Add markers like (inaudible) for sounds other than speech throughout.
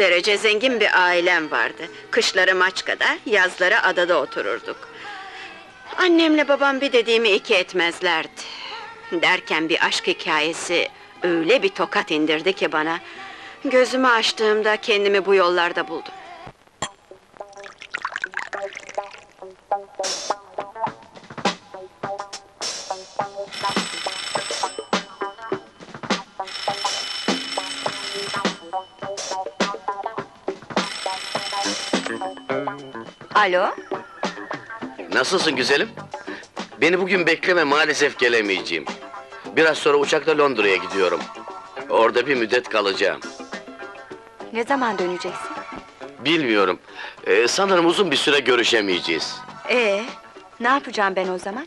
derece zengin bir ailem vardı. Kışları Maçka'da, yazları adada otururduk. Annemle babam bir dediğimi iki etmezlerdi. Derken bir aşk hikayesi öyle bir tokat indirdi ki bana. Gözümü açtığımda kendimi bu yollarda buldum. Alo? Nasılsın güzelim? Beni bugün bekleme maalesef gelemeyeceğim. Biraz sonra uçakla Londra'ya gidiyorum. Orada bir müddet kalacağım. Ne zaman döneceksin? Bilmiyorum. Ee, sanırım uzun bir süre görüşemeyeceğiz. Ee, ne yapacağım ben o zaman?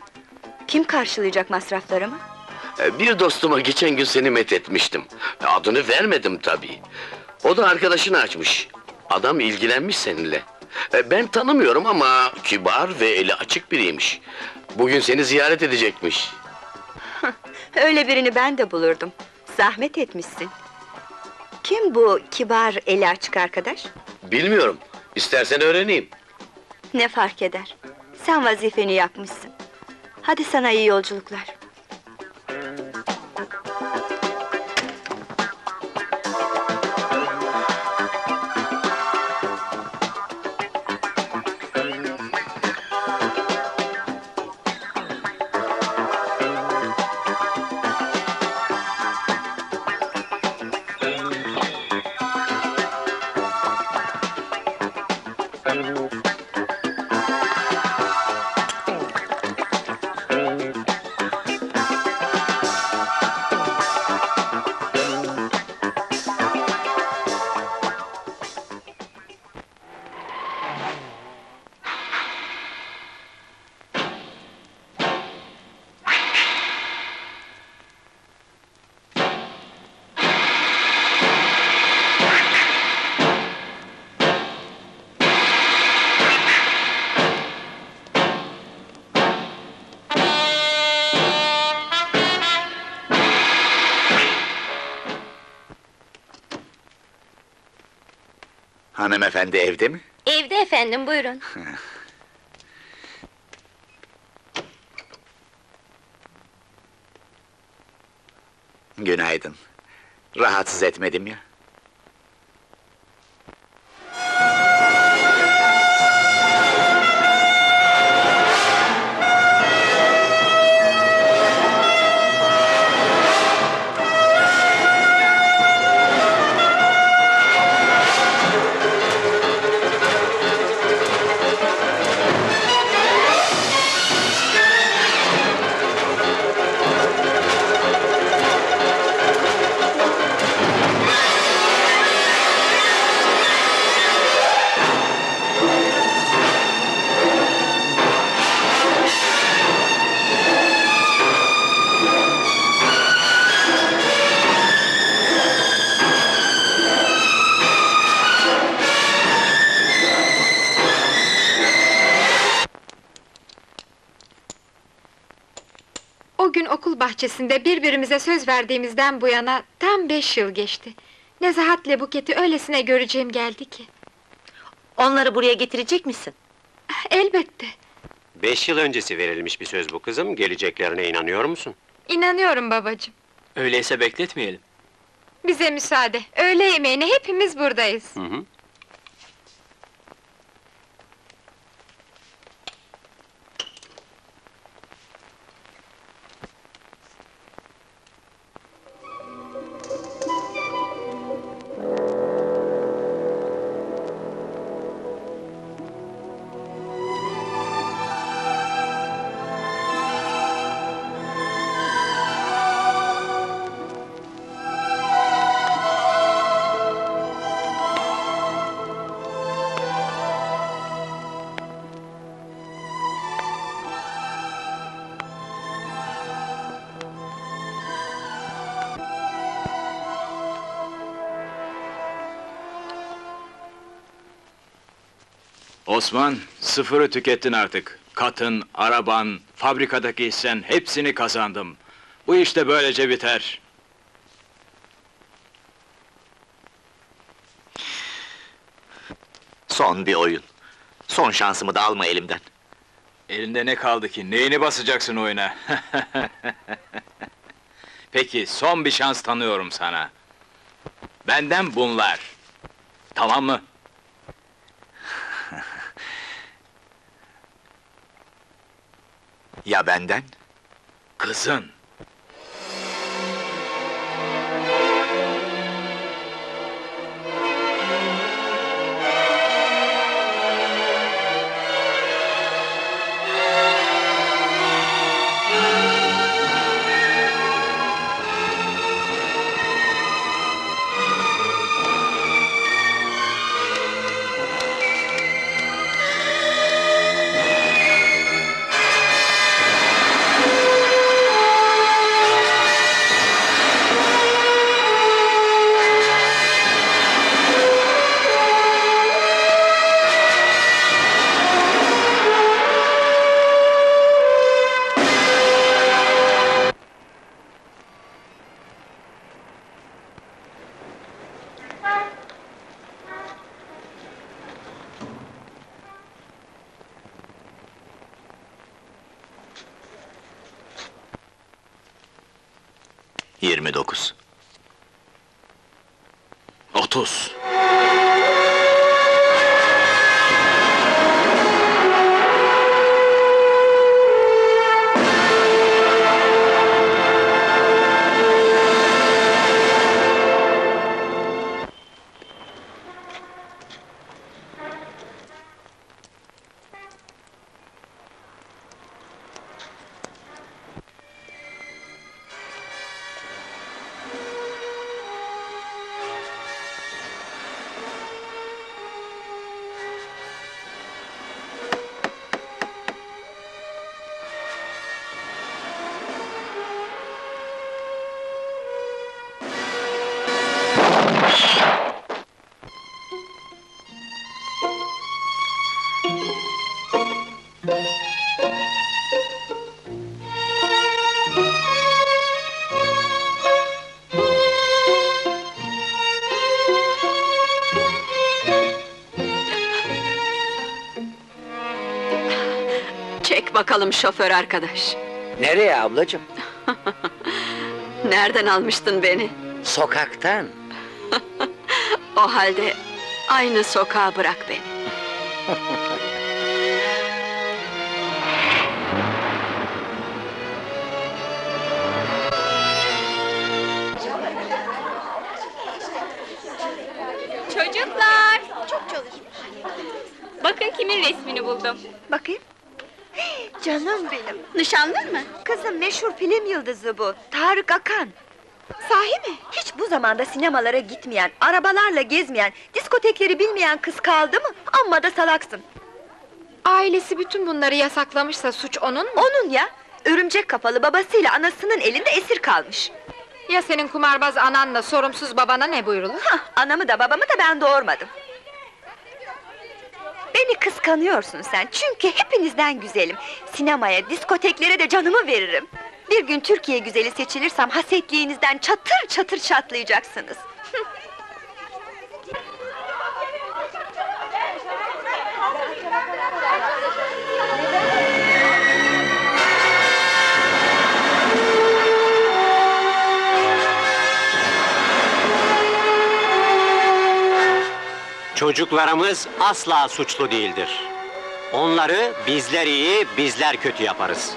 Kim karşılayacak masraflarımı? Ee, bir dostuma geçen gün seni methetmiştim. Adını vermedim tabii. O da arkadaşını açmış. Adam ilgilenmiş seninle. Ee, ben tanımıyorum ama kibar ve eli açık biriymiş. Bugün seni ziyaret edecekmiş. (laughs) Öyle birini ben de bulurdum. Zahmet etmişsin. Kim bu kibar eli açık arkadaş? Bilmiyorum. İstersen öğreneyim. Ne fark eder? Sen vazifeni yapmışsın. Hadi sana iyi yolculuklar. Hanımefendi evde mi? Evde efendim buyurun. (laughs) Günaydın. Rahatsız etmedim ya. O gün okul bahçesinde birbirimize söz verdiğimizden bu yana tam beş yıl geçti. Nezahat'le Buket'i öylesine göreceğim geldi ki. Onları buraya getirecek misin? Elbette. Beş yıl öncesi verilmiş bir söz bu kızım, geleceklerine inanıyor musun? İnanıyorum babacığım. Öyleyse bekletmeyelim. Bize müsaade. Öğle yemeğine hepimiz buradayız. Hı hı. Osman, sıfırı tükettin artık. Katın, araban, fabrikadaki hissen hepsini kazandım. Bu işte böylece biter. Son bir oyun. Son şansımı da alma elimden. Elinde ne kaldı ki? Neyini basacaksın oyuna? (laughs) Peki, son bir şans tanıyorum sana. Benden bunlar. Tamam mı? Ya benden? Kızın. 29 30 Bakalım şoför arkadaş. Nereye ablacığım? (laughs) Nereden almıştın beni? Sokaktan. (laughs) o halde aynı sokağa bırak beni. Çocuklar! Çok çalışmış. Bakın kimin resmini buldum. Bakayım. Canım benim. Nişanlın mı? Kızım meşhur film yıldızı bu. Tarık Akan. Sahi mi? Hiç bu zamanda sinemalara gitmeyen, arabalarla gezmeyen, diskotekleri bilmeyen kız kaldı mı? Amma da salaksın. Ailesi bütün bunları yasaklamışsa suç onun mu? Onun ya, örümcek kafalı babasıyla anasının elinde esir kalmış. Ya senin kumarbaz ananla sorumsuz babana ne buyrulur? Hah, anamı da babamı da ben doğurmadım. Beni kıskanıyorsun sen, çünkü hepinizden güzelim. Sinemaya, diskoteklere de canımı veririm. Bir gün Türkiye güzeli seçilirsem hasetliğinizden çatır çatır çatlayacaksınız. (laughs) Çocuklarımız asla suçlu değildir. Onları bizler iyi, bizler kötü yaparız.